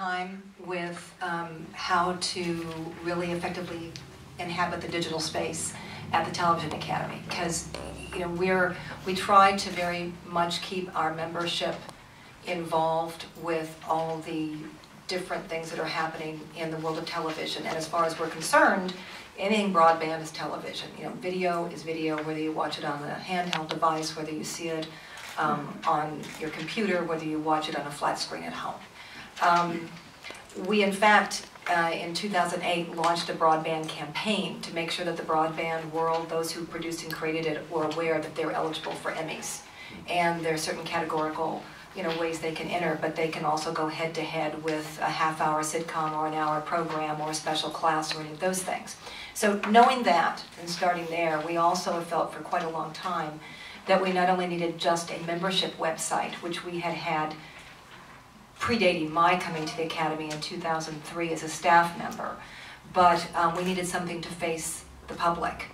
time with um, how to really effectively inhabit the digital space at the Television Academy. Because you know we're we try to very much keep our membership involved with all the different things that are happening in the world of television. And as far as we're concerned anything broadband is television. You know video is video whether you watch it on a handheld device whether you see it um, on your computer whether you watch it on a flat screen at home um, we in fact uh, in 2008 launched a broadband campaign to make sure that the broadband world, those who produced and created it, were aware that they were eligible for Emmys. And there are certain categorical you know, ways they can enter, but they can also go head to head with a half hour sitcom or an hour program or a special class or any of those things. So knowing that and starting there, we also have felt for quite a long time that we not only needed just a membership website, which we had had predating my coming to the academy in 2003 as a staff member, but um, we needed something to face the public.